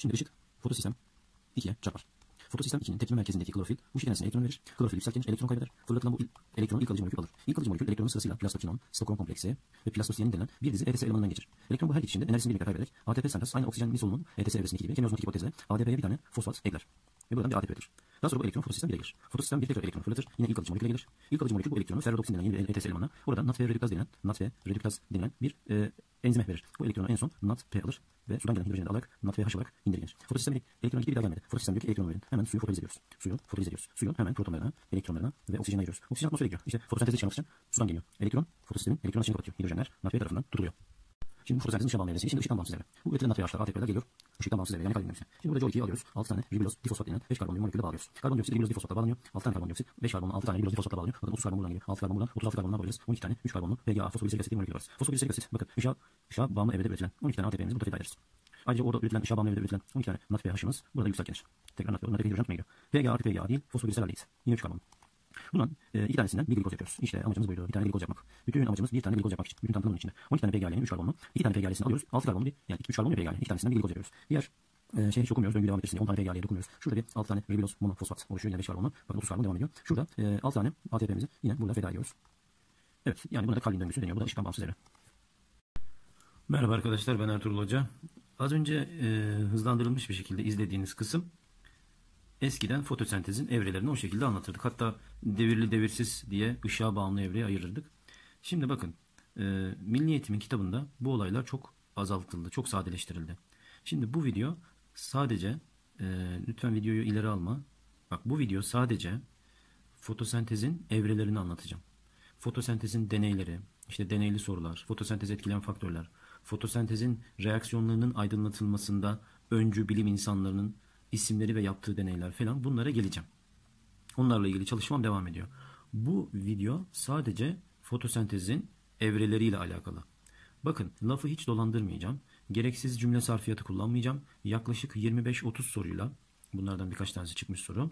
Şimdi ışık fotosistem 2'ye çarpar. Fotosistem 2'nin tepkime merkezindeki klorofil bu ışık enerjisine elektron verir. Klorofil yükseltgenir, elektron kaybeder. Fırlatılan bu il, elektron ilk alıcı molekül alır. İlk alıcı molekül elektronun sırasıyla plastokinon, stokron kompleksi ve plastosiyenin denilen bir dizi ETS elemanından geçir. Elektron bu her geçişinde enerjisini birlikte kaybederek ATP sentez aynı oksijen misolumunun ETS evresindeki gibi kemiozmotik hipotezle ADP'ye bir tane fosfat ekler. Ve buradan bir ATP üretir. Daha sonra bu elektron fotosistem 1'e gelir. Fotosistem bir tekrar elektron fırlatır. Yine ilk alıcı moleküle gelir. İlk alıcı molekül bu elektronu ferrodoksin denilen yeni bir ETS elemanına oradan NADP reduktaz denilen NADP reduktaz denilen bir e, enzime verir. Bu elektronu en son NADP alır ve sudan gelen hidrojeni alarak NADPH olarak indirgenir. Fotosistem elektron 2 bir daha gelmedi. Fotosistem diyor ki elektronu verin. Hemen suyu fotolize ediyoruz. Suyu fotolize ediyoruz. Suyun hemen protonlarına, elektronlarına ve oksijene ayırıyoruz. Oksijen atmosfere gidiyor. İşte fotosentez için için sudan geliyor. Elektron fotosistemin elektron açığını kapatıyor. Hidrojenler NADP tarafından tutuluyor. Şimdi bu fotosentezin ışığa bağımlı evresi. Şimdi ışıktan bağımsız evre. Bu üretilen NADPH'lar, ATP'ler geliyor. Işıktan bağımsız evre yani kalbin dönüşü. Şimdi burada CO2'yi alıyoruz. 6 tane riboz difosfat denilen 5 karbonlu moleküle bağlıyoruz. Karbondioksit riboz difosfatla bağlanıyor. 6 tane karbondioksit, 5 karbonlu 6 tane riboz difosfatla bağlanıyor. Bakın 30 karbon buradan geliyor. 6 karbon buradan, 36 karbon ne yapacağız? 12 tane 3 karbonlu PGA fosfoglisik asit molekülü var. Fosfoglisik asit bakın ışığa, ışığa bağımlı evrede üretilen 12 tane ATP'mizi burada feda ederiz. Ayrıca orada üretilen ışığa bağımlı evrede üretilen 12 tane NADPH'ımız burada yükseltgenir. Tekrar NADPH, NADPH hidrojen tutmaya gidiyor. PGA artı PGA değil, fosfoglisik aldehit. Yine 3 karbon. Bunun e, iki tanesinden bir glikoz yapıyoruz. İşte amacımız buydu. Bir tane glikoz yapmak. Bütün amacımız bir tane glikoz yapmak için. Bütün tanımın içinde. 12 tane PGA'lerin 3 karbonlu. 2 tane PGA'lesini alıyoruz. 6 karbonlu bir yani 3 karbonlu PGA. 2 tanesinden bir glikoz yapıyoruz. Diğer e, şey hiç okumuyoruz. Döngü devam ettirsin diye 10 tane PGA'liye dokunmuyoruz. Şurada bir 6 tane riboz monofosfat oluşuyor. Yine 5 karbonlu. Bakın 30 karbon devam ediyor. Şurada e, 6 tane ATP'mizi yine burada feda ediyoruz. Evet. Yani buna da Calvin döngüsü deniyor. Bu da ışıktan bağımsız evre. Merhaba arkadaşlar ben Ertuğrul Hoca. Az önce e, hızlandırılmış bir şekilde izlediğiniz kısım eskiden fotosentezin evrelerini o şekilde anlatırdık. Hatta devirli devirsiz diye ışığa bağımlı evreye ayırırdık. Şimdi bakın e, Milli Eğitim'in kitabında bu olaylar çok azaltıldı, çok sadeleştirildi. Şimdi bu video sadece e, lütfen videoyu ileri alma. Bak bu video sadece fotosentezin evrelerini anlatacağım. Fotosentezin deneyleri, işte deneyli sorular, fotosentez etkileyen faktörler, fotosentezin reaksiyonlarının aydınlatılmasında öncü bilim insanlarının isimleri ve yaptığı deneyler falan bunlara geleceğim. Onlarla ilgili çalışmam devam ediyor. Bu video sadece fotosentezin evreleriyle alakalı. Bakın lafı hiç dolandırmayacağım. Gereksiz cümle sarfiyatı kullanmayacağım. Yaklaşık 25-30 soruyla bunlardan birkaç tanesi çıkmış soru.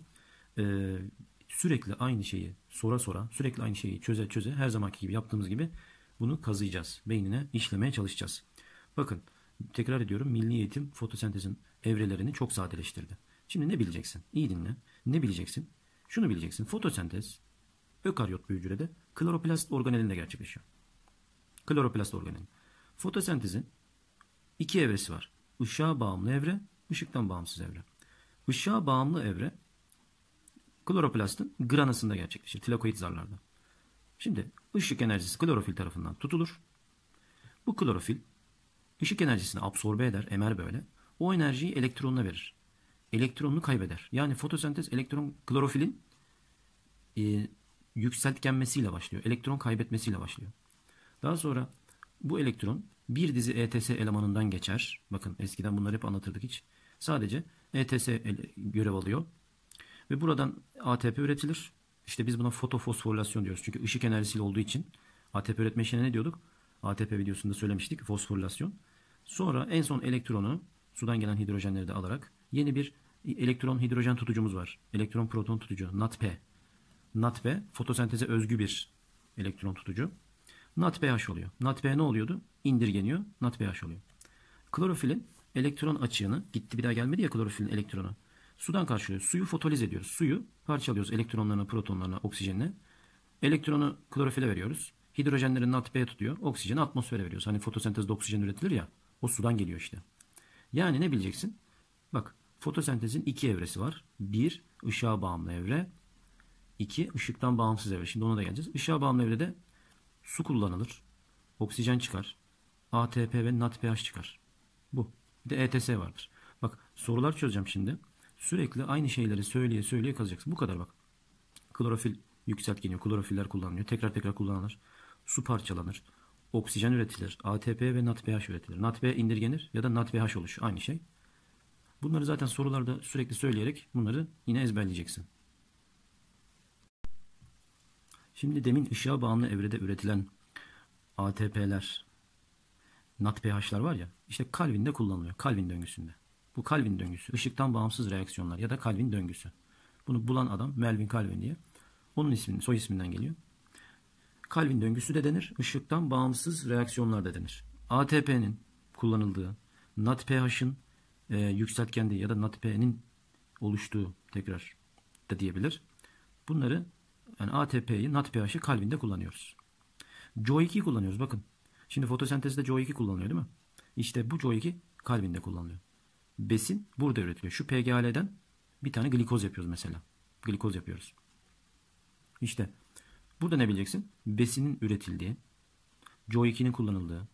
Ee, sürekli aynı şeyi sora sora, sürekli aynı şeyi çöze çöze her zamanki gibi yaptığımız gibi bunu kazıyacağız. Beynine işlemeye çalışacağız. Bakın tekrar ediyorum milli eğitim fotosentezin evrelerini çok sadeleştirdi. Şimdi ne bileceksin? İyi dinle. Ne bileceksin? Şunu bileceksin. Fotosentez ökaryot bir hücrede kloroplast organelinde gerçekleşiyor. Kloroplast organeli. Fotosentezin iki evresi var. Işığa bağımlı evre, ışıktan bağımsız evre. Işığa bağımlı evre kloroplastın granasında gerçekleşir. Tilakoid zarlarda. Şimdi ışık enerjisi klorofil tarafından tutulur. Bu klorofil ışık enerjisini absorbe eder, emer böyle. O enerjiyi elektronuna verir. Elektronunu kaybeder. Yani fotosentez elektron klorofilin e, yükseltgenmesiyle başlıyor. Elektron kaybetmesiyle başlıyor. Daha sonra bu elektron bir dizi ETS elemanından geçer. Bakın eskiden bunları hep anlatırdık hiç. Sadece ETS görev alıyor. Ve buradan ATP üretilir. İşte biz buna fotofosforilasyon diyoruz. Çünkü ışık enerjisiyle olduğu için ATP üretme işine ne diyorduk? ATP videosunda söylemiştik. Fosforilasyon. Sonra en son elektronu sudan gelen hidrojenleri de alarak yeni bir elektron hidrojen tutucumuz var. Elektron proton tutucu. NADP. NADP fotosenteze özgü bir elektron tutucu. NADPH oluyor. NADPH ne oluyordu? İndirgeniyor. NADPH oluyor. Klorofilin elektron açığını gitti bir daha gelmedi ya klorofilin elektronu. Sudan karşılıyor. Suyu fotoliz ediyoruz. Suyu parçalıyoruz elektronlarına, protonlarına, oksijenine. Elektronu klorofile veriyoruz. Hidrojenleri NADP'ye tutuyor. Oksijeni atmosfere veriyoruz. Hani fotosentezde oksijen üretilir ya. O sudan geliyor işte. Yani ne bileceksin? Bak fotosentezin iki evresi var. Bir ışığa bağımlı evre. iki ışıktan bağımsız evre. Şimdi ona da geleceğiz. Işığa bağımlı evrede su kullanılır. Oksijen çıkar. ATP ve NADPH çıkar. Bu. Bir de ETS vardır. Bak sorular çözeceğim şimdi. Sürekli aynı şeyleri söyleye söyleye kazacaksın. Bu kadar bak. Klorofil yükseltgeniyor. Klorofiller kullanılıyor. Tekrar tekrar kullanılır. Su parçalanır. Oksijen üretilir. ATP ve NADPH üretilir. NADPH indirgenir ya da NADPH oluşu. Aynı şey. Bunları zaten sorularda sürekli söyleyerek bunları yine ezberleyeceksin. Şimdi demin ışığa bağımlı evrede üretilen ATP'ler, NADPH'lar var ya, işte Calvin'de kullanılıyor. Calvin döngüsünde. Bu Calvin döngüsü. ışıktan bağımsız reaksiyonlar ya da Calvin döngüsü. Bunu bulan adam Melvin Calvin diye. Onun isminin, soy isminden geliyor. Calvin döngüsü de denir. ışıktan bağımsız reaksiyonlar da denir. ATP'nin kullanıldığı, NADPH'ın e, yükseltgende ya da NADP'nin oluştuğu tekrar da diyebilir. Bunları yani ATP'yi, NADPH'ı kalbinde kullanıyoruz. CO2 kullanıyoruz bakın. Şimdi fotosentezde CO2 kullanılıyor değil mi? İşte bu CO2 kalbinde kullanılıyor. Besin burada üretiliyor. Şu PGL'den bir tane glikoz yapıyoruz mesela. Glikoz yapıyoruz. İşte burada ne bileceksin? Besinin üretildiği, CO2'nin kullanıldığı,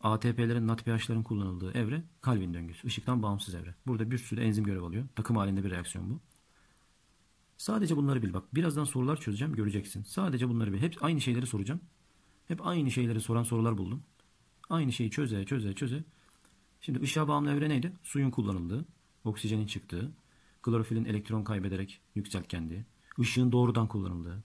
ATP'lerin, NADPH'ların kullanıldığı evre Calvin döngüsü. Işıktan bağımsız evre. Burada bir sürü enzim görev alıyor. Takım halinde bir reaksiyon bu. Sadece bunları bil. Bak birazdan sorular çözeceğim göreceksin. Sadece bunları bil. Hep aynı şeyleri soracağım. Hep aynı şeyleri soran sorular buldum. Aynı şeyi çöze çöze çöze. Şimdi ışığa bağımlı evre neydi? Suyun kullanıldığı, oksijenin çıktığı, klorofilin elektron kaybederek yükseltkendiği, ışığın doğrudan kullanıldığı,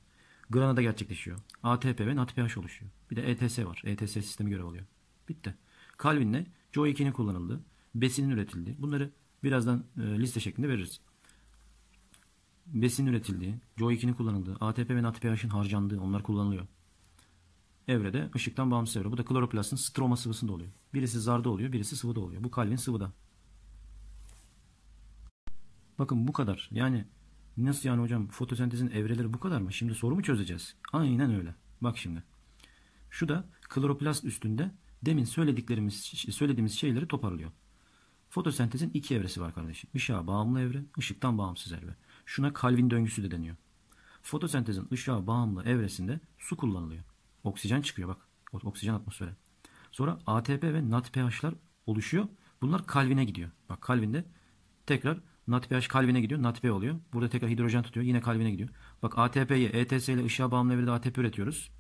granada gerçekleşiyor. ATP ve NADPH oluşuyor. Bir de ETS var. ETS sistemi görev alıyor. Bitti. Calvin'le CO2'nin kullanıldığı, besinin üretildiği. Bunları birazdan e, liste şeklinde veririz. Besin üretildiği, CO2'nin kullanıldığı, ATP ve NADPH'ın harcandığı onlar kullanılıyor. Evrede ışıktan bağımsız evre. Bu da kloroplastın stroma sıvısında oluyor. Birisi zarda oluyor, birisi sıvıda oluyor. Bu Calvin sıvıda. Bakın bu kadar. Yani nasıl yani hocam fotosentezin evreleri bu kadar mı? Şimdi soru mu çözeceğiz? Aynen öyle. Bak şimdi. Şu da kloroplast üstünde demin söylediklerimiz söylediğimiz şeyleri toparlıyor. Fotosentezin iki evresi var kardeşim. Işığa bağımlı evre, ışıktan bağımsız evre. Şuna Calvin döngüsü de deniyor. Fotosentezin ışığa bağımlı evresinde su kullanılıyor. Oksijen çıkıyor bak. Oksijen atmosfere. Sonra ATP ve NADPH'lar oluşuyor. Bunlar Calvin'e gidiyor. Bak Calvin'de tekrar NADPH Calvin'e gidiyor. NADP oluyor. Burada tekrar hidrojen tutuyor. Yine Calvin'e gidiyor. Bak ATP'yi ETS ile ışığa bağımlı evrede ATP üretiyoruz.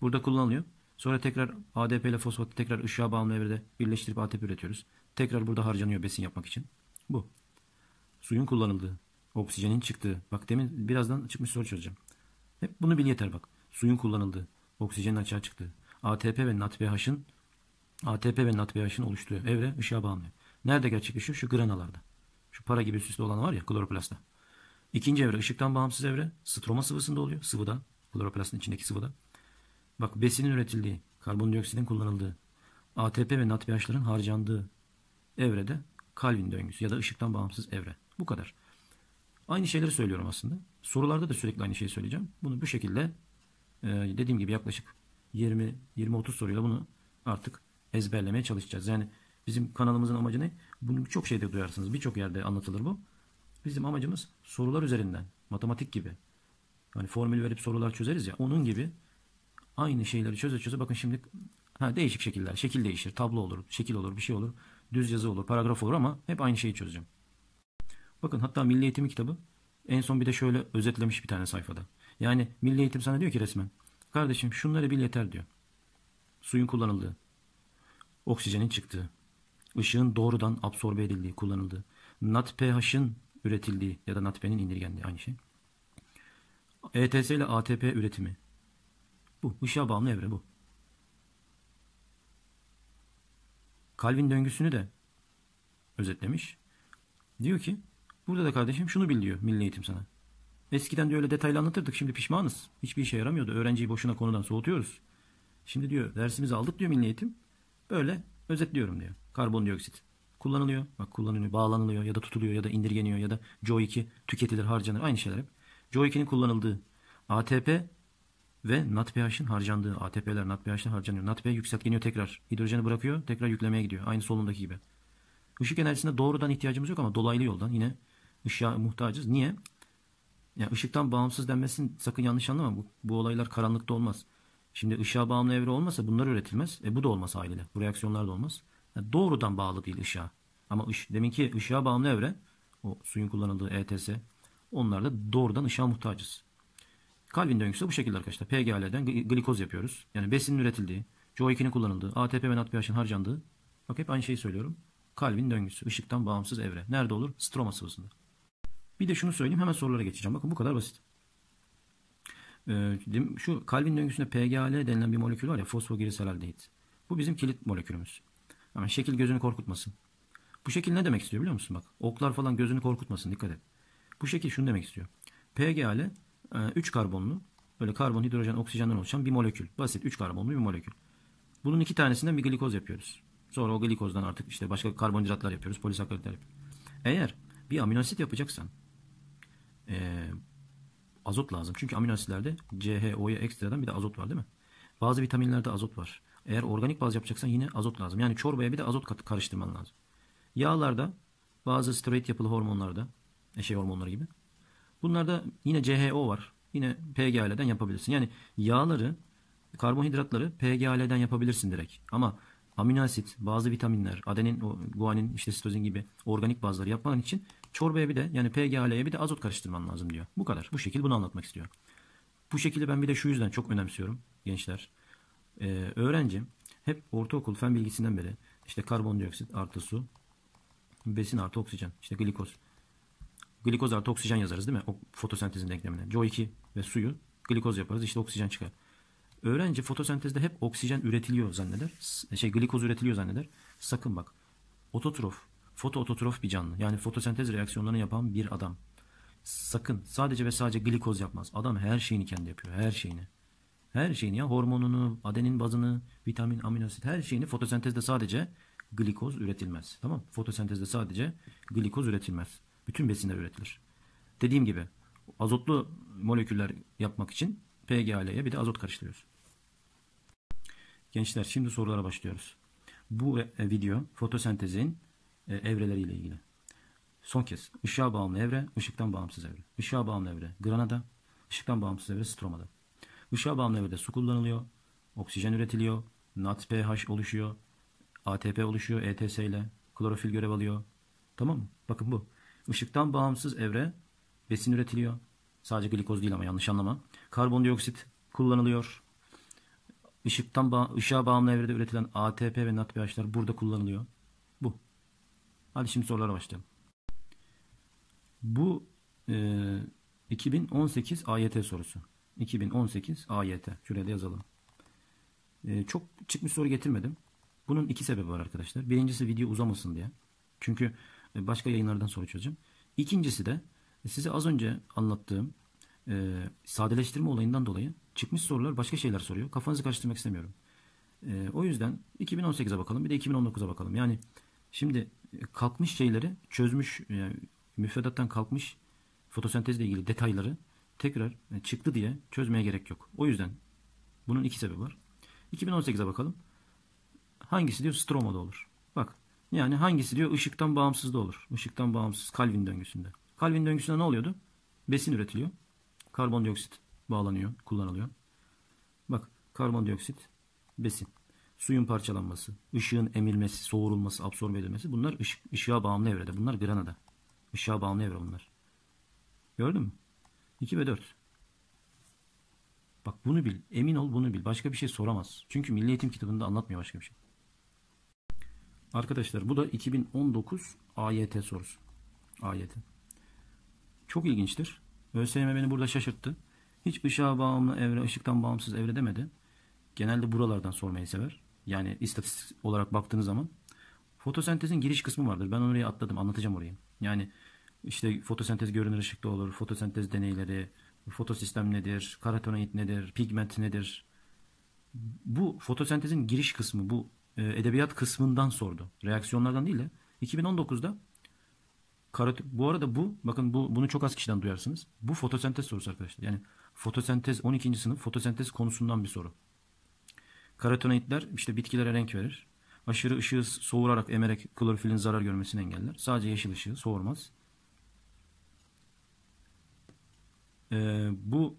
Burada kullanılıyor. Sonra tekrar ADP ile fosfatı tekrar ışığa bağımlı evrede birleştirip ATP üretiyoruz. Tekrar burada harcanıyor besin yapmak için. Bu. Suyun kullanıldığı, oksijenin çıktığı. Bak demin birazdan çıkmış soru çözeceğim. Hep bunu bil yeter bak. Suyun kullanıldığı, oksijenin açığa çıktığı, ATP ve NADPH'ın ATP ve NADPH'ın oluştuğu evre ışığa bağımlı. Nerede gerçekleşiyor? Şu granalarda. Şu para gibi süslü olan var ya kloroplastta. İkinci evre ışıktan bağımsız evre stroma sıvısında oluyor. Sıvıda. Kloroplastın içindeki sıvıda. Bak besinin üretildiği, karbondioksitin kullanıldığı, ATP ve NADPH'ların harcandığı evrede Calvin döngüsü ya da ışıktan bağımsız evre. Bu kadar. Aynı şeyleri söylüyorum aslında. Sorularda da sürekli aynı şeyi söyleyeceğim. Bunu bu şekilde e, dediğim gibi yaklaşık 20-30 soruyla bunu artık ezberlemeye çalışacağız. Yani bizim kanalımızın amacı ne? Bunu birçok şeyde duyarsınız. Birçok yerde anlatılır bu. Bizim amacımız sorular üzerinden, matematik gibi. Hani formül verip sorular çözeriz ya. Onun gibi aynı şeyleri çöze çöze bakın şimdi ha, değişik şekiller. Şekil değişir. Tablo olur, şekil olur, bir şey olur. Düz yazı olur, paragraf olur ama hep aynı şeyi çözeceğim. Bakın hatta Milli Eğitim kitabı en son bir de şöyle özetlemiş bir tane sayfada. Yani Milli Eğitim sana diyor ki resmen kardeşim şunları bil yeter diyor. Suyun kullanıldığı, oksijenin çıktığı, ışığın doğrudan absorbe edildiği, kullanıldığı, NADPH'ın üretildiği ya da NADP'nin indirgendiği aynı şey. ETS ile ATP üretimi. Bu. Işığa bağımlı evre bu. Calvin döngüsünü de özetlemiş. Diyor ki burada da kardeşim şunu bil diyor milli eğitim sana. Eskiden de öyle detaylı anlatırdık şimdi pişmanız. Hiçbir işe yaramıyordu. Öğrenciyi boşuna konudan soğutuyoruz. Şimdi diyor dersimizi aldık diyor milli eğitim. Böyle özetliyorum diyor. Karbondioksit kullanılıyor. Bak kullanılıyor, bağlanılıyor ya da tutuluyor ya da indirgeniyor ya da CO2 tüketilir, harcanır. Aynı şeyler hep. CO2'nin kullanıldığı ATP ve NADPH'ın harcandığı ATP'ler NADPH'ler harcanıyor. NADPH yükseltgeniyor tekrar. Hidrojeni bırakıyor, tekrar yüklemeye gidiyor. Aynı solundaki gibi. Işık enerjisine doğrudan ihtiyacımız yok ama dolaylı yoldan yine ışığa muhtacız. Niye? Yani ışıktan bağımsız denmesin sakın yanlış anlama. Bu, bu olaylar karanlıkta olmaz. Şimdi ışığa bağımlı evre olmasa bunlar üretilmez. E bu da olmaz haliyle. Bu reaksiyonlar da olmaz. Doğrudan bağlı değil ışığa. Ama ış, deminki ışığa bağımlı evre o suyun kullanıldığı ETS onlarla doğrudan ışığa muhtacız. Calvin döngüsü bu şekilde arkadaşlar. PGL'den glikoz yapıyoruz. Yani besinin üretildiği, CO2'nin kullanıldığı, ATP ve NADPH'ın harcandığı. Bak hep aynı şeyi söylüyorum. Calvin döngüsü. ışıktan bağımsız evre. Nerede olur? Stroma sıvısında. Bir de şunu söyleyeyim hemen sorulara geçeceğim. Bakın bu kadar basit. Ee, şu Calvin döngüsünde PGL denilen bir molekül var ya fosfoglisaldehit. Bu bizim kilit molekülümüz. Ama şekil gözünü korkutmasın. Bu şekil ne demek istiyor biliyor musun? Bak oklar falan gözünü korkutmasın dikkat et. Bu şekil şunu demek istiyor. PGL 3 karbonlu böyle karbon, hidrojen, oksijenden oluşan bir molekül. Basit 3 karbonlu bir molekül. Bunun iki tanesinden bir glikoz yapıyoruz. Sonra o glikozdan artık işte başka karbonhidratlar yapıyoruz, polisakkaritler yapıyoruz. Eğer bir amino asit yapacaksan eee, azot lazım. Çünkü amino asitlerde CHO'ya ekstradan bir de azot var değil mi? Bazı vitaminlerde azot var. Eğer organik baz yapacaksan yine azot lazım. Yani çorbaya bir de azot karıştırman lazım. Yağlarda bazı steroid yapılı hormonlarda e, şey hormonları gibi. Bunlarda yine CHO var. Yine PGAL'den yapabilirsin. Yani yağları, karbonhidratları PGAL'den yapabilirsin direkt. Ama amino asit, bazı vitaminler, adenin, guanin, işte sitozin gibi organik bazları yapman için çorbaya bir de yani PGAL'ye bir de azot karıştırman lazım diyor. Bu kadar. Bu şekilde bunu anlatmak istiyor. Bu şekilde ben bir de şu yüzden çok önemsiyorum gençler. Ee, öğrenci hep ortaokul fen bilgisinden beri işte karbondioksit artı su, besin artı oksijen, işte glikoz. Glikoz artı oksijen yazarız değil mi? O fotosentezin denklemine. CO2 ve suyu glikoz yaparız işte oksijen çıkar. Öğrenci fotosentezde hep oksijen üretiliyor zanneder. Şey glikoz üretiliyor zanneder. Sakın bak. Ototrof, fotoototrof bir canlı. Yani fotosentez reaksiyonlarını yapan bir adam. Sakın sadece ve sadece glikoz yapmaz. Adam her şeyini kendi yapıyor. Her şeyini. Her şeyini ya hormonunu, adenin bazını, vitamin, amino asit her şeyini fotosentezde sadece glikoz üretilmez. Tamam? Fotosentezde sadece glikoz üretilmez. Bütün besinler üretilir. Dediğim gibi azotlu moleküller yapmak için PGAL'ye bir de azot karıştırıyoruz. Gençler şimdi sorulara başlıyoruz. Bu e, video fotosentezin e, evreleriyle ilgili. Son kez ışığa bağımlı evre, ışıktan bağımsız evre. Işığa bağımlı evre granada, ışıktan bağımsız evre stromada. Işığa bağımlı evrede su kullanılıyor, oksijen üretiliyor, NADPH oluşuyor, ATP oluşuyor ETS ile, klorofil görev alıyor. Tamam mı? Bakın bu. Işıktan bağımsız evre besin üretiliyor. Sadece glikoz değil ama yanlış anlama. Karbondioksit kullanılıyor. Işıktan bağ ışığa bağımlı evrede üretilen ATP ve NADPH'lar burada kullanılıyor. Bu. Hadi şimdi sorulara başlayalım. Bu e, 2018 AYT sorusu. 2018 AYT. Şuraya da yazalım. E, çok çıkmış soru getirmedim. Bunun iki sebebi var arkadaşlar. Birincisi video uzamasın diye. Çünkü e, başka yayınlardan soru çözeceğim. İkincisi de size az önce anlattığım e, sadeleştirme olayından dolayı çıkmış sorular başka şeyler soruyor. Kafanızı karıştırmak istemiyorum. E, o yüzden 2018'e bakalım bir de 2019'a bakalım. Yani şimdi e, kalkmış şeyleri çözmüş yani müfredattan kalkmış fotosentezle ilgili detayları tekrar e, çıktı diye çözmeye gerek yok. O yüzden bunun iki sebebi var. 2018'e bakalım. Hangisi diyor stromada olur. Bak yani hangisi diyor ışıktan bağımsız da olur. Işıktan bağımsız Calvin döngüsünde. Calvin döngüsünde ne oluyordu? Besin üretiliyor. Karbondioksit bağlanıyor, kullanılıyor. Bak karbondioksit, besin, suyun parçalanması, ışığın emilmesi, soğurulması, absorbe edilmesi bunlar ışık, ışığa bağımlı evrede. Bunlar granada. Işığa bağımlı evre bunlar. Gördün mü? 2 ve 4. Bak bunu bil. Emin ol bunu bil. Başka bir şey soramaz. Çünkü Milli Eğitim kitabında anlatmıyor başka bir şey. Arkadaşlar bu da 2019 AYT sorusu. AYT. Çok ilginçtir. ÖSYM beni burada şaşırttı. Hiç ışığa bağımlı evre, ışıktan bağımsız evre demedi. Genelde buralardan sormayı sever. Yani istatistik olarak baktığınız zaman. Fotosentezin giriş kısmı vardır. Ben oraya atladım. Anlatacağım orayı. Yani işte fotosentez görünür ışıkta olur. Fotosentez deneyleri, fotosistem nedir, karotenoid nedir, pigment nedir? Bu fotosentezin giriş kısmı, bu e, edebiyat kısmından sordu. Reaksiyonlardan değil de 2019'da karot bu arada bu bakın bu bunu çok az kişiden duyarsınız. Bu fotosentez sorusu arkadaşlar. Yani fotosentez 12. sınıf fotosentez konusundan bir soru. Karotenoidler işte bitkilere renk verir. Aşırı ışığı soğurarak emerek klorofilin zarar görmesini engeller. Sadece yeşil ışığı soğurmaz. Ee, bu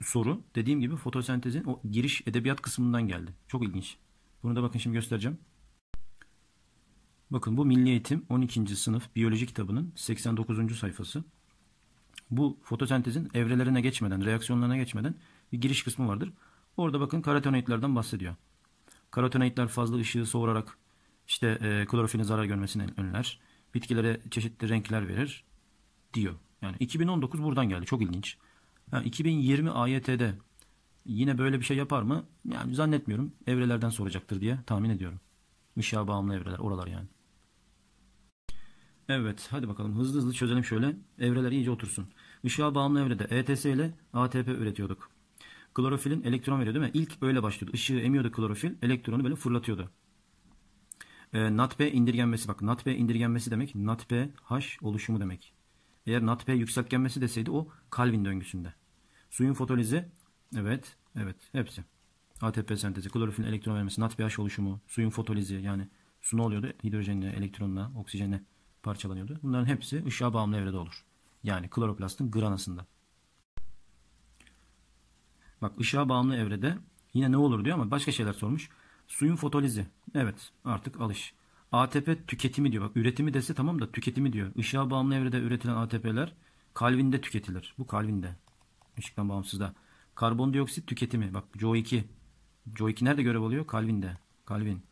soru dediğim gibi fotosentezin o giriş edebiyat kısmından geldi. Çok ilginç. Bunu da bakın şimdi göstereceğim. Bakın bu Milli Eğitim 12. sınıf biyoloji kitabının 89. sayfası. Bu fotosentezin evrelerine geçmeden, reaksiyonlarına geçmeden bir giriş kısmı vardır. Orada bakın karotenoidlerden bahsediyor. Karotenoidler fazla ışığı soğurarak işte e, klorofilin zarar görmesini önler. Bitkilere çeşitli renkler verir diyor. Yani 2019 buradan geldi. Çok ilginç. Ha, 2020 AYT'de yine böyle bir şey yapar mı? Yani zannetmiyorum. Evrelerden soracaktır diye tahmin ediyorum. Işığa bağımlı evreler. Oralar yani. Evet. Hadi bakalım. Hızlı hızlı çözelim şöyle. Evreler iyice otursun. Işığa bağımlı evrede ETS ile ATP üretiyorduk. Klorofilin elektron veriyor değil mi? İlk öyle başlıyordu. Işığı emiyordu klorofil. Elektronu böyle fırlatıyordu. E, NADP indirgenmesi bak NADP indirgenmesi demek NADP H oluşumu demek. Eğer NADP yükseltgenmesi deseydi o Calvin döngüsünde. Suyun fotolizi evet evet hepsi. ATP sentezi, klorofilin elektron vermesi, NADPH oluşumu, suyun fotolizi yani su ne oluyordu? Hidrojenle, elektronla, oksijenle parçalanıyordu. Bunların hepsi ışığa bağımlı evrede olur. Yani kloroplastın granasında. Bak ışığa bağımlı evrede yine ne olur diyor ama başka şeyler sormuş. Suyun fotolizi. Evet artık alış. ATP tüketimi diyor. Bak üretimi dese tamam da tüketimi diyor. Işığa bağımlı evrede üretilen ATP'ler Calvin'de tüketilir. Bu Calvin'de. Işıktan bağımsız da. Karbondioksit tüketimi. Bak CO2. CO2 nerede görev alıyor? Calvin'de. Calvin.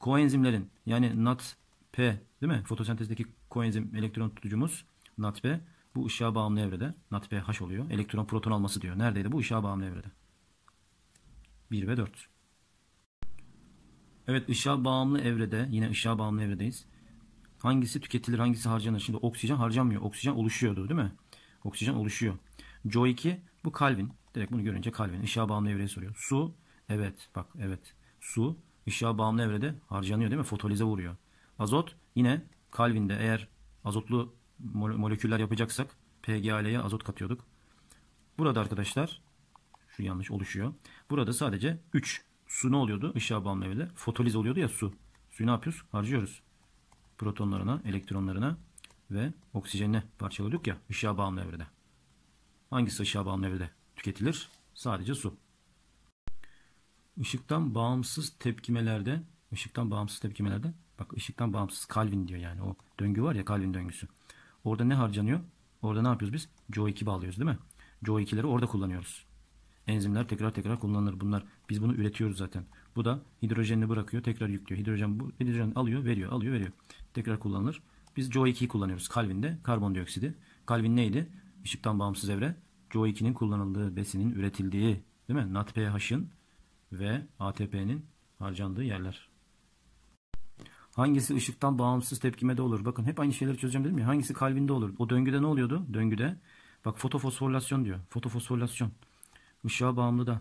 Koenzimlerin yani NADP değil mi? Fotosentezdeki koenzim elektron tutucumuz NADP. Bu ışığa bağımlı evrede. NADPH oluyor. Elektron proton alması diyor. Neredeydi? Bu ışığa bağımlı evrede. 1 ve 4. Evet ışığa bağımlı evrede yine ışığa bağımlı evredeyiz. Hangisi tüketilir hangisi harcanır? Şimdi oksijen harcanmıyor. Oksijen oluşuyordu değil mi? Oksijen oluşuyor. CO2 bu Calvin. Direkt bunu görünce Calvin. Işığa bağımlı evreye soruyor. Su evet bak evet. Su ışığa bağımlı evrede harcanıyor değil mi? Fotolize vuruyor. Azot yine Calvin'de eğer azotlu moleküller yapacaksak PGAL'ye azot katıyorduk. Burada arkadaşlar şu yanlış oluşuyor. Burada sadece 3 su ne oluyordu? Işığa bağımlı evrede fotoliz oluyordu ya su. Suyu ne yapıyoruz? Harcıyoruz. Protonlarına, elektronlarına ve oksijenine parçalıyorduk ya ışığa bağımlı evrede. Hangisi ışığa bağımlı evrede tüketilir? Sadece su. Işıktan bağımsız tepkimelerde, ışıktan bağımsız tepkimelerde, bak ışıktan bağımsız Calvin diyor yani o döngü var ya Calvin döngüsü. Orada ne harcanıyor? Orada ne yapıyoruz biz? CO2 bağlıyoruz değil mi? CO2'leri orada kullanıyoruz. Enzimler tekrar tekrar kullanılır bunlar. Biz bunu üretiyoruz zaten. Bu da hidrojenini bırakıyor, tekrar yüklüyor. Hidrojen bu hidrojen alıyor, veriyor, alıyor, veriyor. Tekrar kullanılır. Biz CO2'yi kullanıyoruz. Calvin'de karbondioksidi. Calvin neydi? Işıktan bağımsız evre. CO2'nin kullanıldığı, besinin üretildiği, değil mi? NADPH'ın ve ATP'nin harcandığı yerler. Hangisi ışıktan bağımsız tepkimede olur? Bakın hep aynı şeyleri çözeceğim dedim ya. Hangisi Calvin'de olur? O döngüde ne oluyordu? Döngüde bak fotofosforilasyon diyor. Fotofosforilasyon. Işığa bağımlı da.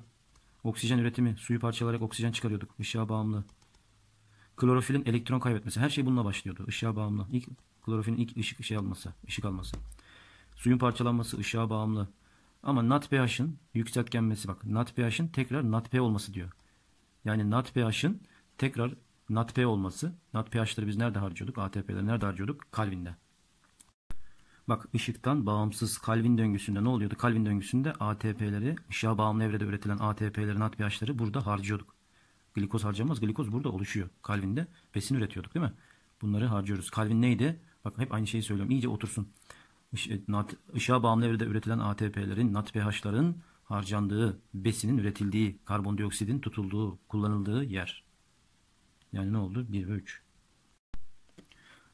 Oksijen üretimi. Suyu parçalayarak oksijen çıkarıyorduk. Işığa bağımlı. Klorofilin elektron kaybetmesi. Her şey bununla başlıyordu. Işığa bağımlı. İlk klorofilin ilk ışık şey alması. ışık alması. Suyun parçalanması ışığa bağımlı. Ama NADPH'ın yükseltgenmesi bak. NADPH'ın tekrar NADP olması diyor. Yani NADPH'ın tekrar NADP olması. NADPH'ları biz nerede harcıyorduk? ATP'leri nerede harcıyorduk? Calvin'de. Bak ışıktan bağımsız Calvin döngüsünde ne oluyordu? Calvin döngüsünde ATP'leri, ışığa bağımlı evrede üretilen ATP'lerin NADPH'ları burada harcıyorduk. Glikoz harcamaz. Glikoz burada oluşuyor. Calvin'de besin üretiyorduk değil mi? Bunları harcıyoruz. Calvin neydi? Bak hep aynı şeyi söylüyorum. İyice otursun. Işığa bağımlı evrede üretilen ATP'lerin, NADPH'ların harcandığı, besinin üretildiği, karbondioksidin tutulduğu, kullanıldığı yer. Yani ne oldu? 1 ve 3.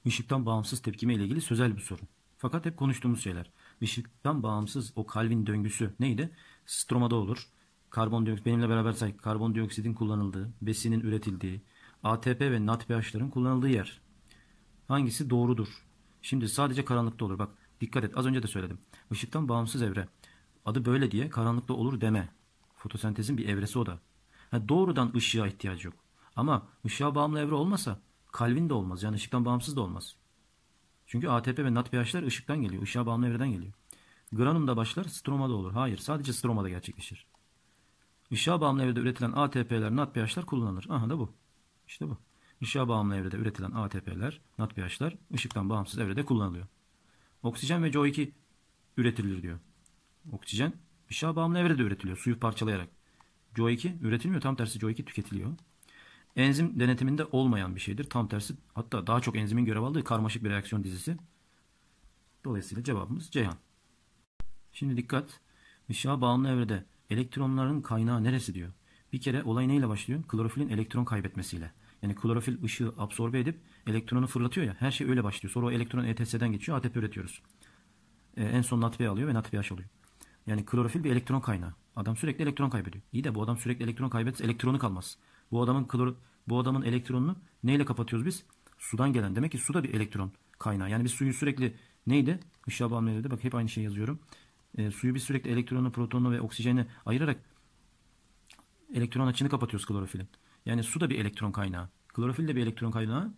Işıktan bağımsız tepkime ile ilgili sözel bir sorun. Fakat hep konuştuğumuz şeyler. Işıktan bağımsız o Calvin döngüsü neydi? Stromada olur. Karbondioksit benimle beraber say karbondioksidin kullanıldığı, besinin üretildiği, ATP ve NADPH'ların kullanıldığı yer. Hangisi doğrudur? Şimdi sadece karanlıkta olur. Bak dikkat et az önce de söyledim. Işıktan bağımsız evre. Adı böyle diye karanlıkta olur deme. Fotosentezin bir evresi o da. Ha, doğrudan ışığa ihtiyacı yok. Ama ışığa bağımlı evre olmasa Calvin de olmaz. Yani ışıktan bağımsız da olmaz. Çünkü ATP ve NADPH'ler ışıktan geliyor. Işığa bağımlı evreden geliyor. Granumda başlar, stromada olur. Hayır, sadece stromada gerçekleşir. Işığa bağımlı evrede üretilen ATP'ler, NADPH'ler kullanılır. Aha da bu. İşte bu. Işığa bağımlı evrede üretilen ATP'ler, NADPH'ler ışıktan bağımsız evrede kullanılıyor. Oksijen ve CO2 üretilir diyor. Oksijen ışığa bağımlı evrede üretiliyor suyu parçalayarak. CO2 üretilmiyor. Tam tersi CO2 tüketiliyor. Enzim denetiminde olmayan bir şeydir. Tam tersi hatta daha çok enzimin görev aldığı karmaşık bir reaksiyon dizisi. Dolayısıyla cevabımız Ceyhan. Şimdi dikkat. Işığa bağımlı evrede elektronların kaynağı neresi diyor. Bir kere olay neyle başlıyor? Klorofilin elektron kaybetmesiyle. Yani klorofil ışığı absorbe edip elektronu fırlatıyor ya. Her şey öyle başlıyor. Sonra o elektron ETS'den geçiyor. ATP üretiyoruz. Ee, en son NADP alıyor ve NADPH oluyor. Yani klorofil bir elektron kaynağı. Adam sürekli elektron kaybediyor. İyi de bu adam sürekli elektron kaybetse elektronu kalmaz. Bu adamın klor bu adamın elektronunu neyle kapatıyoruz biz? Sudan gelen. Demek ki su da bir elektron kaynağı. Yani biz suyu sürekli neydi? Işığa bağımlı Bak hep aynı şeyi yazıyorum. E, suyu biz sürekli elektronu, protonu ve oksijeni ayırarak elektron açını kapatıyoruz klorofilin. Yani su da bir elektron kaynağı. Klorofil de bir elektron kaynağı.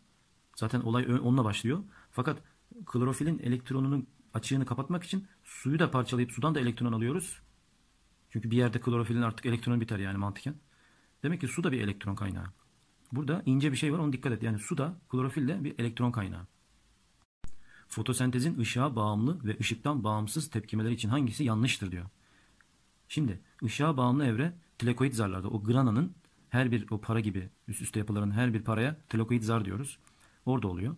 Zaten olay onunla başlıyor. Fakat klorofilin elektronunun açığını kapatmak için suyu da parçalayıp sudan da elektron alıyoruz. Çünkü bir yerde klorofilin artık elektronu biter yani mantıken. Demek ki su da bir elektron kaynağı. Burada ince bir şey var onu dikkat et. Yani su da klorofil de bir elektron kaynağı. Fotosentezin ışığa bağımlı ve ışıktan bağımsız tepkimeleri için hangisi yanlıştır diyor. Şimdi ışığa bağımlı evre tilakoid zarlarda o grananın her bir o para gibi üst üste yapıların her bir paraya tilakoid zar diyoruz. Orada oluyor.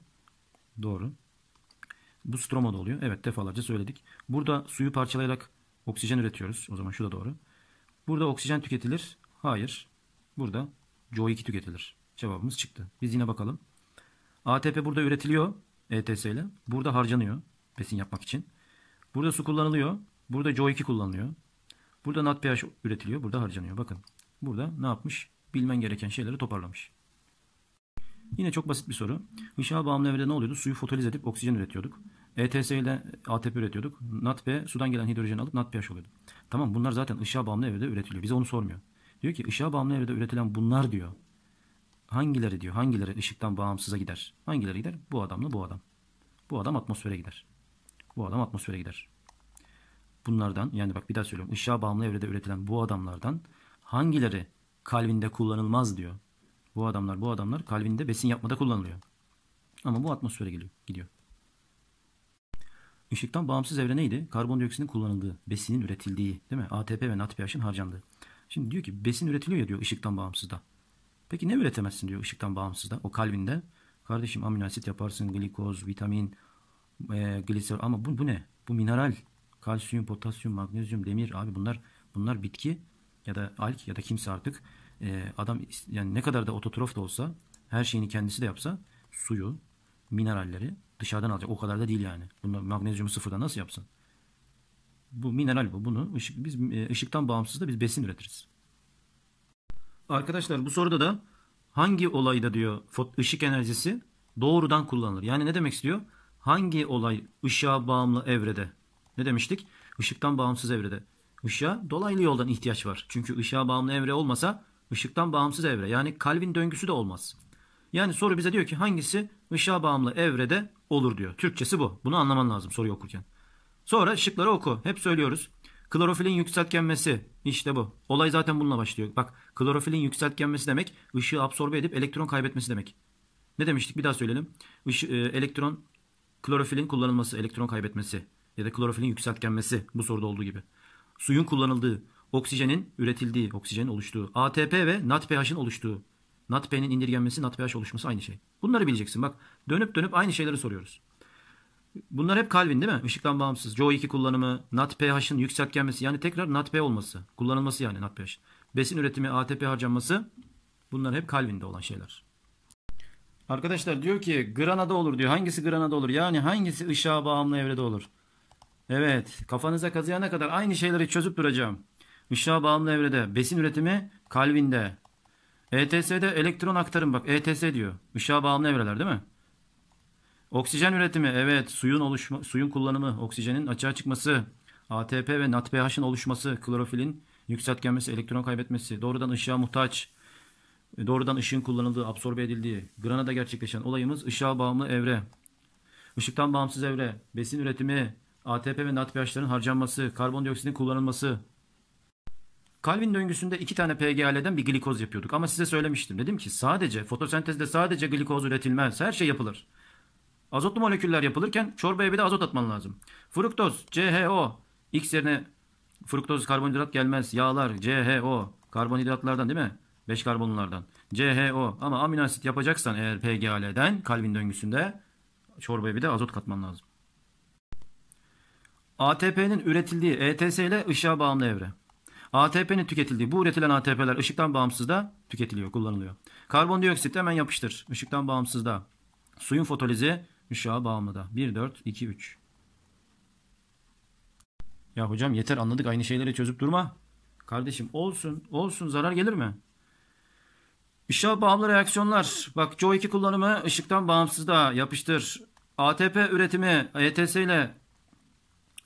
Doğru. Bu stromada oluyor. Evet defalarca söyledik. Burada suyu parçalayarak oksijen üretiyoruz. O zaman şu da doğru. Burada oksijen tüketilir. Hayır. Burada CO2 tüketilir. Cevabımız çıktı. Biz yine bakalım. ATP burada üretiliyor ETS ile. Burada harcanıyor besin yapmak için. Burada su kullanılıyor. Burada CO2 kullanılıyor. Burada NADPH üretiliyor. Burada harcanıyor. Bakın. Burada ne yapmış? Bilmen gereken şeyleri toparlamış. Yine çok basit bir soru. Işığa bağımlı evrede ne oluyordu? Suyu fotoliz edip oksijen üretiyorduk. ETS ile ATP üretiyorduk. NADP sudan gelen hidrojeni alıp NADPH oluyordu. Tamam bunlar zaten ışığa bağımlı evrede üretiliyor. Bize onu sormuyor. Diyor ki ışığa bağımlı evrede üretilen bunlar diyor. Hangileri diyor? Hangileri ışıktan bağımsıza gider? Hangileri gider? Bu adamla bu adam. Bu adam atmosfere gider. Bu adam atmosfere gider. Bunlardan yani bak bir daha söylüyorum. Işığa bağımlı evrede üretilen bu adamlardan hangileri kalbinde kullanılmaz diyor. Bu adamlar bu adamlar kalbinde besin yapmada kullanılıyor. Ama bu atmosfere geliyor, gidiyor. Işıktan bağımsız evre neydi? Karbondioksitin kullanıldığı, besinin üretildiği, değil mi? ATP ve NADPH'ın harcandığı. Şimdi diyor ki besin üretiliyor ya diyor ışıktan bağımsızda. Peki ne üretemezsin diyor ışıktan bağımsızda o kalbinde. Kardeşim amino asit yaparsın, glikoz, vitamin, e, gliser ama bu, bu ne? Bu mineral, kalsiyum, potasyum, magnezyum, demir abi bunlar bunlar bitki ya da alk ya da kimse artık e, adam yani ne kadar da ototrof da olsa her şeyini kendisi de yapsa suyu, mineralleri dışarıdan alacak. O kadar da değil yani. Bunu magnezyumu sıfırdan nasıl yapsın? Bu mineral bu. Bunu ışık, biz e, ışıktan bağımsız da biz besin üretiriz. Arkadaşlar bu soruda da hangi olayda diyor ışık enerjisi doğrudan kullanılır. Yani ne demek istiyor? Hangi olay ışığa bağımlı evrede? Ne demiştik? Işıktan bağımsız evrede. Işığa dolaylı yoldan ihtiyaç var. Çünkü ışığa bağımlı evre olmasa ışıktan bağımsız evre. Yani Calvin döngüsü de olmaz. Yani soru bize diyor ki hangisi ışığa bağımlı evrede olur diyor. Türkçesi bu. Bunu anlaman lazım soruyu okurken. Sonra şıkları oku. Hep söylüyoruz. Klorofilin yükseltgenmesi. İşte bu. Olay zaten bununla başlıyor. Bak klorofilin yükseltgenmesi demek ışığı absorbe edip elektron kaybetmesi demek. Ne demiştik? Bir daha söyleyelim. Işı, e, elektron klorofilin kullanılması, elektron kaybetmesi ya da klorofilin yükseltgenmesi bu soruda olduğu gibi. Suyun kullanıldığı, oksijenin üretildiği, oksijenin oluştuğu, ATP ve NADPH'ın oluştuğu. NADP'nin indirgenmesi, NADPH oluşması aynı şey. Bunları bileceksin. Bak dönüp dönüp aynı şeyleri soruyoruz. Bunlar hep Calvin değil mi? Işıktan bağımsız. CO2 kullanımı, NADPH'ın yükseltgenmesi yani tekrar NADP olması. Kullanılması yani NADPH. Besin üretimi, ATP harcanması bunlar hep Calvin'de olan şeyler. Arkadaşlar diyor ki granada olur diyor. Hangisi granada olur? Yani hangisi ışığa bağımlı evrede olur? Evet. Kafanıza kazıyana kadar aynı şeyleri çözüp duracağım. Işığa bağımlı evrede besin üretimi Calvin'de. ETS'de elektron aktarım bak ETS diyor. Işığa bağımlı evreler değil mi? Oksijen üretimi evet suyun oluşma suyun kullanımı, oksijenin açığa çıkması, ATP ve NADPH'ın oluşması, klorofilin yükseltgenmesi, elektron kaybetmesi, doğrudan ışığa muhtaç, doğrudan ışığın kullanıldığı, absorbe edildiği, granada gerçekleşen olayımız ışığa bağımlı evre. Işıktan bağımsız evre, besin üretimi, ATP ve NADPH'ların harcanması, karbondioksitin kullanılması. Calvin döngüsünde iki tane PGL'den bir glikoz yapıyorduk. Ama size söylemiştim. Dedim ki sadece fotosentezde sadece glikoz üretilmez. Her şey yapılır. Azotlu moleküller yapılırken çorbaya bir de azot atman lazım. Fruktoz, CHO. X yerine fruktoz karbonhidrat gelmez. Yağlar, CHO. Karbonhidratlardan değil mi? 5 karbonlardan. CHO. Ama amino asit yapacaksan eğer PGL'den Calvin döngüsünde çorbaya bir de azot katman lazım. ATP'nin üretildiği ETS ile ışığa bağımlı evre. ATP'nin tüketildiği bu üretilen ATP'ler ışıktan bağımsız da tüketiliyor, kullanılıyor. Karbondioksit hemen yapıştır. Işıktan bağımsız da. Suyun fotolizi ışığa bağımlı da. 1, 4, 2, 3. Ya hocam yeter anladık aynı şeyleri çözüp durma. Kardeşim olsun olsun zarar gelir mi? Işığa bağımlı reaksiyonlar. Bak CO2 kullanımı ışıktan bağımsız da yapıştır. ATP üretimi ETS ile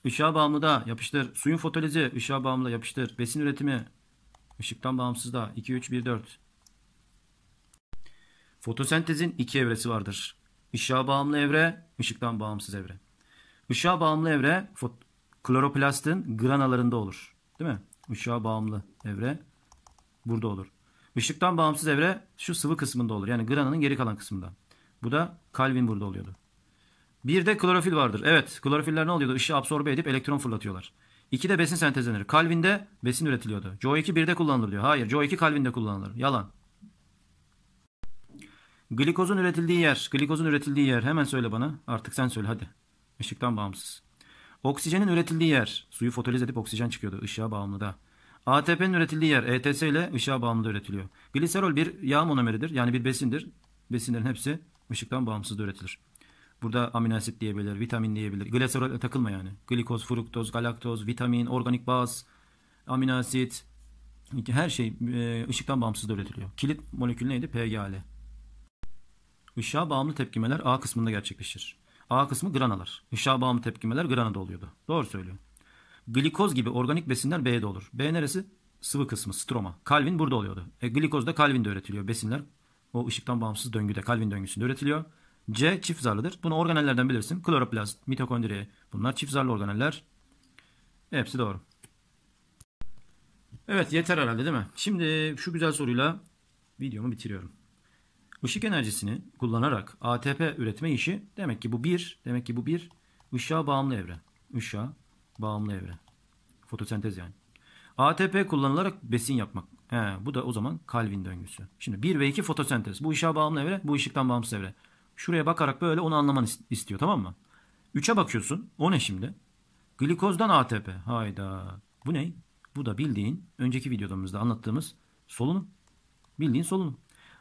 ışığa bağımlı da yapıştır. Suyun fotolizi ışığa bağımlı da yapıştır. Besin üretimi ışıktan bağımsız da 2 3 1 4. Fotosentezin iki evresi vardır. Işığa bağımlı evre, ışıktan bağımsız evre. Işığa bağımlı evre kloroplastin granalarında olur. Değil mi? Işığa bağımlı evre burada olur. Işıktan bağımsız evre şu sıvı kısmında olur. Yani grananın geri kalan kısmında. Bu da Calvin burada oluyordu. Bir de klorofil vardır. Evet klorofiller ne oluyordu? Işığı absorbe edip elektron fırlatıyorlar. İki de besin sentezlenir. Calvin'de besin üretiliyordu. CO2 birde kullanılır diyor. Hayır CO2 Calvin'de kullanılır. Yalan. Glikozun üretildiği yer. Glikozun üretildiği yer. Hemen söyle bana. Artık sen söyle hadi. Işıktan bağımsız. Oksijenin üretildiği yer. Suyu fotoliz edip oksijen çıkıyordu. Işığa bağımlı da. ATP'nin üretildiği yer. ETS ile ışığa bağımlı da üretiliyor. Gliserol bir yağ monomeridir. Yani bir besindir. Besinlerin hepsi ışıktan bağımsız da üretilir. Burada amino asit diyebilir, vitamin diyebilir. Gliserol takılma yani. Glikoz, fruktoz, galaktoz, vitamin, organik baz, amino asit, her şey e, ışıktan bağımsız da üretiliyor. Kilit molekülü neydi? PGAL. Işığa bağımlı tepkimeler A kısmında gerçekleşir. A kısmı granalar. Işığa bağımlı tepkimeler granada oluyordu. Doğru söylüyor. Glikoz gibi organik besinler B'de olur. B neresi? Sıvı kısmı, stroma. Calvin burada oluyordu. E, glikoz da Calvin'de üretiliyor. Besinler o ışıktan bağımsız döngüde, Calvin döngüsünde üretiliyor. C çift zarlıdır. Bunu organellerden bilirsin. Kloroplast, mitokondri. Bunlar çift zarlı organeller. Hepsi doğru. Evet yeter herhalde değil mi? Şimdi şu güzel soruyla videomu bitiriyorum. Işık enerjisini kullanarak ATP üretme işi demek ki bu bir, demek ki bu bir ışığa bağımlı evre. Işığa bağımlı evre. Fotosentez yani. ATP kullanılarak besin yapmak. He, bu da o zaman Calvin döngüsü. Şimdi 1 ve 2 fotosentez. Bu ışığa bağımlı evre, bu ışıktan bağımsız evre. Şuraya bakarak böyle onu anlaman istiyor tamam mı? 3'e bakıyorsun. O ne şimdi? Glikozdan ATP. Hayda. Bu ne? Bu da bildiğin önceki videomuzda anlattığımız solunum. Bildiğin solunum.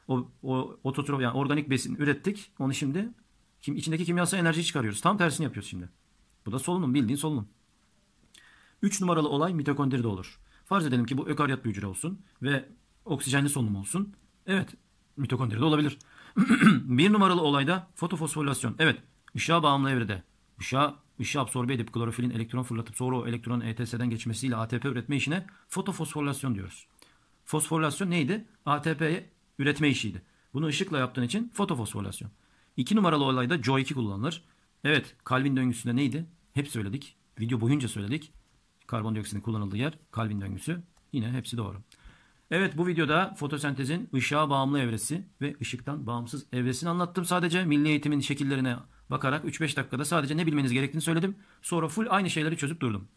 O, o ototrof yani organik besin ürettik. Onu şimdi kim, içindeki kimyasal enerjiyi çıkarıyoruz. Tam tersini yapıyoruz şimdi. Bu da solunum. Bildiğin solunum. 3 numaralı olay mitokondride olur. Farz edelim ki bu ökaryot bir hücre olsun ve oksijenli solunum olsun. Evet mitokondride olabilir. bir numaralı olayda fotofosforilasyon. Evet ışığa bağımlı evrede. Işığa, ışığı absorbe edip klorofilin elektron fırlatıp sonra o elektronun ETS'den geçmesiyle ATP üretme işine fotofosforilasyon diyoruz. Fosforilasyon neydi? ATP'ye üretme işiydi. Bunu ışıkla yaptığın için fotofosforilasyon. İki numaralı olayda CO2 kullanılır. Evet Calvin döngüsünde neydi? Hep söyledik. Video boyunca söyledik. Karbondioksitin kullanıldığı yer Calvin döngüsü. Yine hepsi doğru. Evet bu videoda fotosentezin ışığa bağımlı evresi ve ışıktan bağımsız evresini anlattım sadece. Milli eğitimin şekillerine bakarak 3-5 dakikada sadece ne bilmeniz gerektiğini söyledim. Sonra full aynı şeyleri çözüp durdum.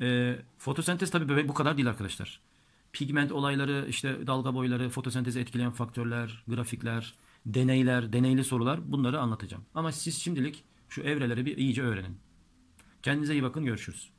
E, fotosentez tabii bu kadar değil arkadaşlar. Pigment olayları, işte dalga boyları, fotosentezi etkileyen faktörler, grafikler, deneyler, deneyli sorular bunları anlatacağım. Ama siz şimdilik şu evreleri bir iyice öğrenin. Kendinize iyi bakın görüşürüz.